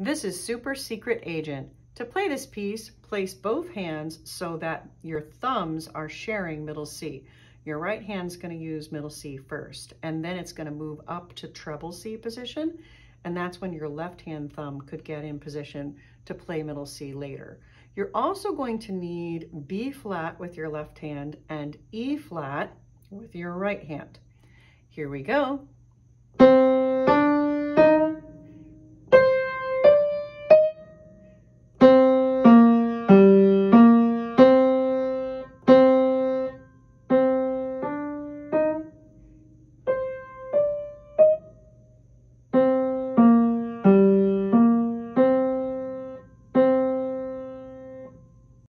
This is Super Secret Agent. To play this piece, place both hands so that your thumbs are sharing middle C. Your right hand's gonna use middle C first, and then it's gonna move up to treble C position, and that's when your left hand thumb could get in position to play middle C later. You're also going to need B flat with your left hand and E flat with your right hand. Here we go.